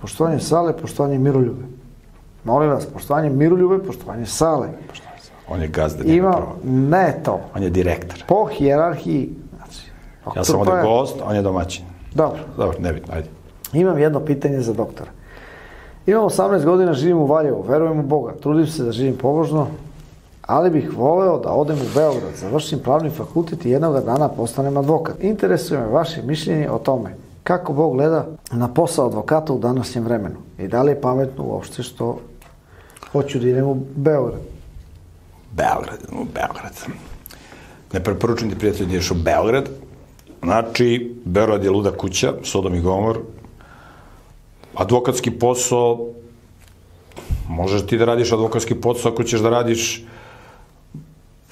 poštovanje sale, poštovanje miroljube. Molim vas, poštovanje miroljube, poštovanje sale. On je gazda, nema Ima, pravo. ne to, On je direktor. po hijerarhiji, znači, Ja sam ovde je- gost, on je domaćin. Dobro, Dobro, nebitno, ajde. imam jedno pitanje za doktora. Imam 18 godina, živim u Valjevu, verujem u Boga, trudim se da živim pobožno, ali bih voleo da odem u Beograd, završim pravni fakultet i jednog dana postanem advokat. Interesuje me vaše mišljenje o tome kako Bog gleda na posao advokata u današnjem vremenu i da li je pametno uopšte što hoću da idem u Beograd. Beograd, u Beograd. Ne preporučujem ti prijatelju da ideš u Beograd. Znači, Beograd je luda kuća, Sodom i Gomor. Advokatski posao, možeš ti da radiš advokatski posao ako ćeš da radiš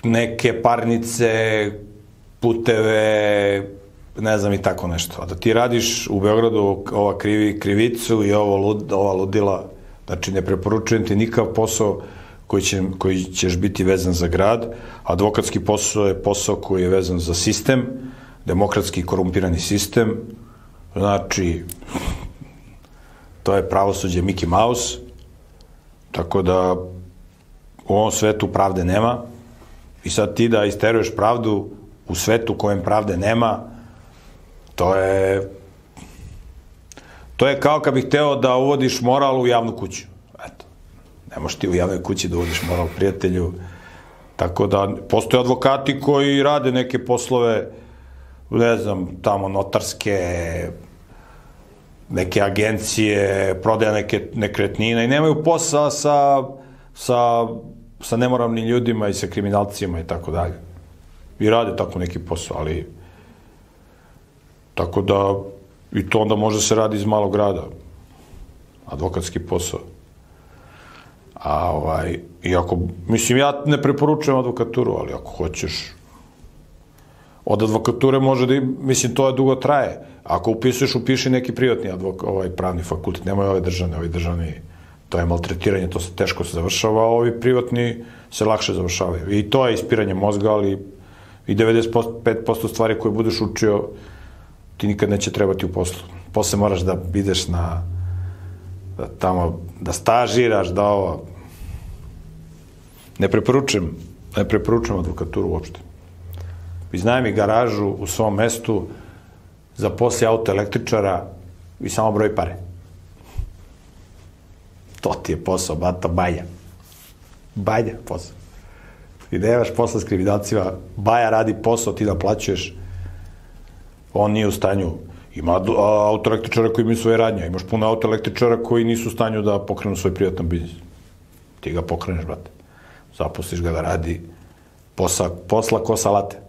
neke parnice, puteve, ne znam i tako nešto. A da ti radiš u Beogradu ova krivi, krivicu i ovo lud, ova ludila, znači ne preporučujem ti nikav posao koji, će, koji ćeš biti vezan za grad. Advokatski posao je posao koji je vezan za sistem, demokratski korumpirani sistem, znači to je pravosuđe Mickey Mouse, tako da u ovom svetu pravde nema i sad ti da isteruješ pravdu u svetu kojem pravde nema, to je to je kao kad bih hteo da uvodiš moral u javnu kuću. Eto. Ne možeš ti u javnoj kući da uvodiš moral prijatelju. Tako da postoje advokati koji rade neke poslove, ne znam, tamo notarske, neke agencije, prodaja neke nekretnine i nemaju posla sa, sa, sa nemoravnim ljudima i sa kriminalcima i tako dalje. I rade tako neki posao, ali tako da i to onda može se radi iz malog grada. Advokatski posao. A ovaj, i ako, mislim, ja ne preporučujem advokaturu, ali ako hoćeš, od advokature može da, im- mislim, to je dugo traje. Ako upisuješ, upiši neki privatni advok, ovaj pravni fakultet, nemoj ove državne, ovi državni, to je maltretiranje, to se teško se završava, a ovi privatni se lakše završavaju. I to je ispiranje mozga, ali i 95% stvari koje budeš učio, ti nikad neće trebati u poslu. Posle moraš da ideš na da tamo, da stažiraš, da ovo... Ne preporučujem, ne preporučujem advokaturu uopšte. Iznajmi garažu u svom mestu, zaposli auto električara i samo broj pare. To ti je posao, bata, baja. Baja posao. I nemaš posla s kriminalcima, baja radi posao, ti naplaćuješ, on nije u stanju. Ima autoelektričara koji imaju svoje radnje, imaš puno autoelektričara koji nisu u stanju da pokrenu svoj prijatan biznis. Ti ga pokreneš, brate. Zaposliš ga da radi posla, posla ko salate.